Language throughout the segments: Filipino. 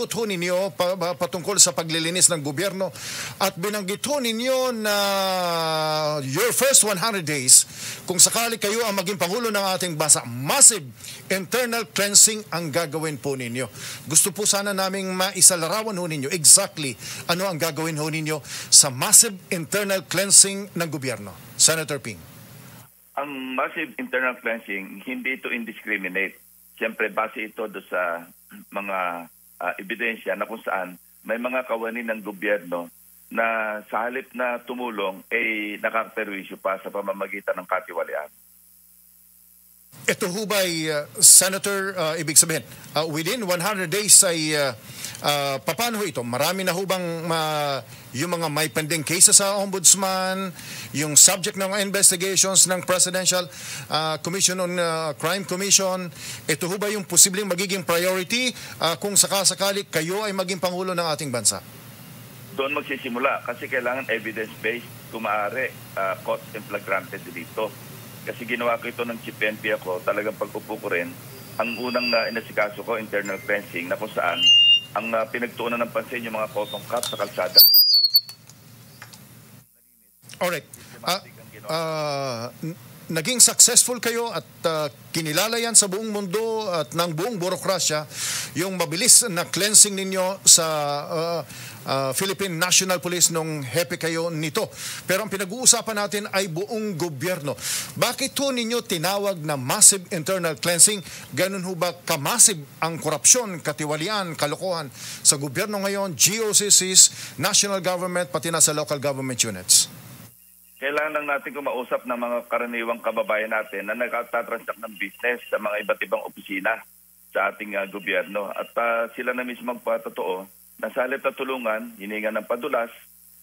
sagot ho ninyo pa, pa- patungkol sa paglilinis ng gobyerno at binanggit ho ninyo na your first 100 days, kung sakali kayo ang maging Pangulo ng ating bansa, massive internal cleansing ang gagawin po ninyo. Gusto po sana naming maisalarawan ho ninyo exactly ano ang gagawin ho ninyo sa massive internal cleansing ng gobyerno. Senator Ping. Ang massive internal cleansing, hindi ito indiscriminate. Siyempre, base ito do sa mga ah, ebidensya na kung saan may mga kawani ng gobyerno na sa halip na tumulong, ay nakakaperwisyo pa sa pamamagitan ng katiwalian. Ito ho ba'y, uh, Senator, uh, ibig sabihin, uh, within 100 days ay uh, uh, paano ho ito? Marami na ho bang uh, yung mga may pending cases sa Ombudsman, yung subject ng investigations ng Presidential uh, Commission on uh, Crime Commission, ito ho ba yung posibleng magiging priority uh, kung sakasakali kayo ay maging Pangulo ng ating bansa? Doon magsisimula kasi kailangan evidence-based kung maaari uh, caught and flagrante dito. Kasi ginawa ko ito ng Chief ako, talagang pag-upo ko rin, ang unang uh, inasikaso ko, internal cleansing, na kung saan ang uh, pinagtuunan ng pansin yung mga cotton cap sa kalsada. Alright. Ah, ah, n- naging successful kayo at ah, kinilala yan sa buong mundo at ng buong burokrasya yung mabilis na cleansing ninyo sa ah, ah, Philippine National Police nung happy kayo nito. Pero ang pinag-uusapan natin ay buong gobyerno. Bakit ho ninyo tinawag na massive internal cleansing? Ganun ho ba kamassive ang korupsyon, katiwalian, kalokohan sa gobyerno ngayon, GOCCs, national government, pati na sa local government units? Kailangan lang natin kumausap ng mga karaniwang kababayan natin na nagtatransact ng business sa mga iba't ibang opisina sa ating uh, gobyerno. At uh, sila na mismo magpatotoo na sa halip na tulungan, hininga ng padulas,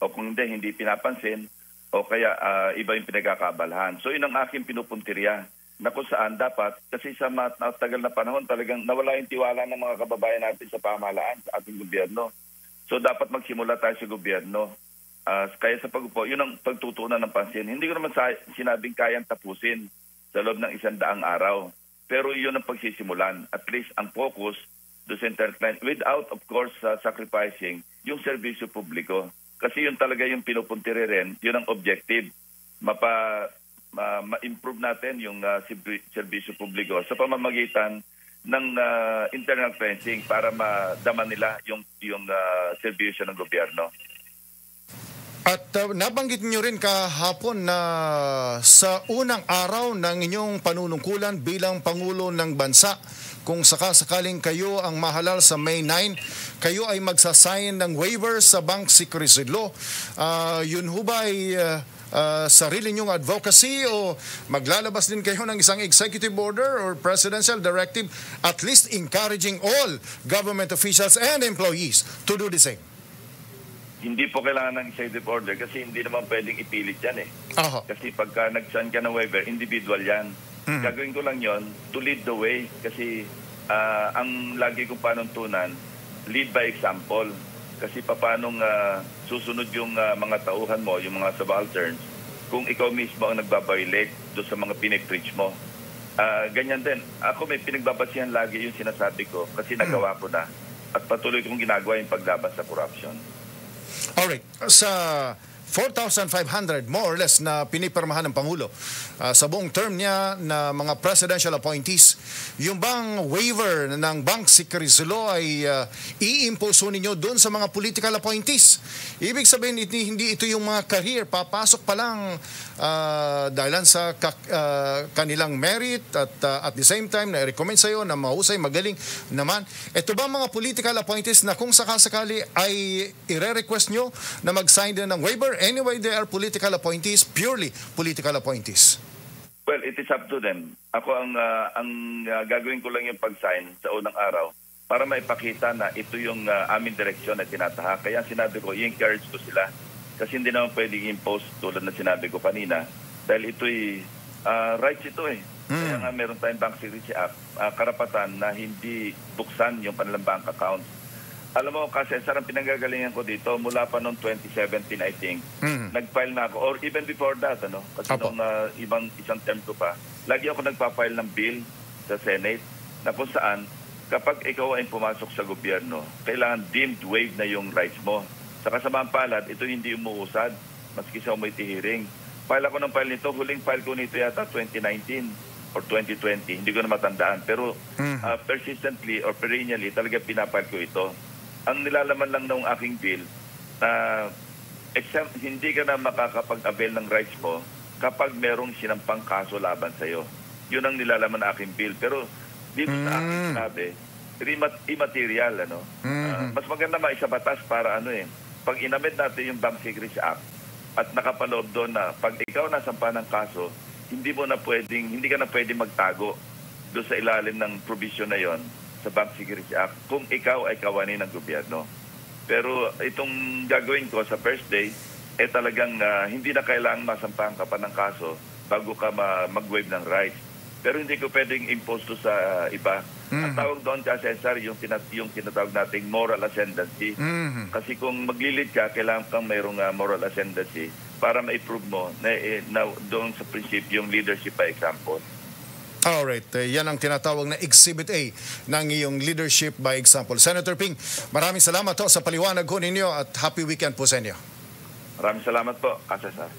o kung hindi, hindi pinapansin, o kaya uh, iba yung pinagkakabalahan. So yun ang aking pinupuntirya na kung saan dapat, kasi sa matagal na panahon talagang nawala yung tiwala ng mga kababayan natin sa pamahalaan, sa ating gobyerno. So dapat magsimula tayo sa gobyerno. Ah, kaya sa pagpo, yun ang pagtutunan ng pansin. Hindi ko naman sa, sinabing kayang tapusin sa loob ng isang daang araw. Pero yun ang pagsisimulan. At least ang focus do sa interclan without of course uh, sacrificing yung serbisyo publiko. Kasi yun talaga yung pinupuntiri rin, yun ang objective. Mapa, ma, ma-improve natin yung uh, serbi- serbisyo publiko sa pamamagitan ng uh, internal cleansing para madama nila yung yung uh, serbisyo ng gobyerno. At uh, nabanggit niyo rin kahapon na sa unang araw ng inyong panunungkulan bilang Pangulo ng Bansa, kung sakasakaling kayo ang mahalal sa May 9, kayo ay magsasign ng waiver sa Bank Secrecy Law. Uh, yun ho ba ay uh, uh, sarili niyong advocacy o maglalabas din kayo ng isang executive order or presidential directive at least encouraging all government officials and employees to do the same? Hindi po kailangan ng executive order kasi hindi naman pwedeng ipilit yan eh. Aha. Kasi pagka nag-sign ka ng waiver, individual yan. Mhm. Gagawin ko lang yon to lead the way kasi ah, ang lagi kong panuntunan, lead by example. Kasi papanong ah, susunod yung ah, mga tauhan mo, yung mga subalterns, kung ikaw mismo ang nagbabiolate do sa mga pinag-preach mo. Ah, ganyan din. Ako may pinagbabasihan lagi yung sinasabi ko kasi nagawa ko na. At patuloy kong ginagawa yung paglaban sa corruption. Alright, sa 4,500 more or less na pinipirmahan ng Pangulo ah, sa buong term niya na mga presidential appointees, yung bang waiver ng Bank Secrecy Law ay uh, i-impose ninyo doon sa mga political appointees. Ibig sabihin, hindi, hindi ito yung mga career, papasok pa lang uh, dahilan sa ka- ah, kanilang merit at ah, at the same time na recommend sa iyo na mahusay, magaling naman. Ito ba mga political appointees na kung sakasakali ay ire-request nyo na mag-sign din ng waiver? Anyway, they are political appointees, purely political appointees. Well, it is up to them. Ako ang ah, ang ah, gagawin ko lang yung pag-sign sa unang araw para maipakita na ito yung ah, aming direksyon na tinatahak. Kaya sinabi ko, i-encourage ko sila. Kasi hindi naman pwedeng impose tulad na sinabi ko kanina. Dahil ito'y ah, rights ito eh. Kaya nga meron tayong Bank Secrecy Act, ah, karapatan na hindi buksan yung kanilang bank account. Alam mo, kasi sarang pinanggagalingan ko dito mula pa noong 2017, I think, Mm. nag-file na ako, or even before that, ano, kasi Apo. nung ah, ibang isang term ko pa, lagi ako nagpa-file ng bill sa Senate na kung saan kapag ikaw ay pumasok sa gobyerno, kailangan deemed wave na yung rights mo. Sa kasamang palad, ito hindi umuusad, maski sa umiti hearing. File ako ng file nito, huling file ko nito yata 2019 or 2020, hindi ko na matandaan. Pero ah, persistently or perennially, talaga pinapile ko ito. Ang nilalaman lang ng aking bill na except, hindi ka na makakapag-avail ng rights mo kapag merong sinampang kaso laban sa iyo. Yun ang nilalaman ng aking bill. Pero dito sa aking sinabi, immat- immaterial, ano? Ah, mas maganda ma sa batas para ano eh, pag inamit natin yung Bank Secrecy Act at nakapaloob doon na pag ikaw nasampa ng kaso, hindi mo na pwedeng, hindi ka na pwedeng magtago doon sa ilalim ng provision na yon sa Bank Secrecy Act kung ikaw ay kawani ng gobyerno. Pero itong gagawin ko sa first day, eh talagang ah, hindi na kailangang masampahan ka pa ng kaso bago ka ma- mag-waive ng rights. Pero hindi ko pwedeng impose to sa ah, iba. Ang tawag doon sa Cesar, yung, tinat yung tinatawag nating moral ascendancy. Mhm. Kasi kung maglilid ka, kailangan kang mayroong ah, moral ascendancy para ma-prove mo na, eh, na doon sa prinsipyo yung leadership by example. Alright, eh, yan ang tinatawag na Exhibit A ng iyong leadership by example. Senator Ping, maraming salamat ho sa paliwanag ko ninyo at happy weekend po sa inyo. Maraming salamat po, Kasesar.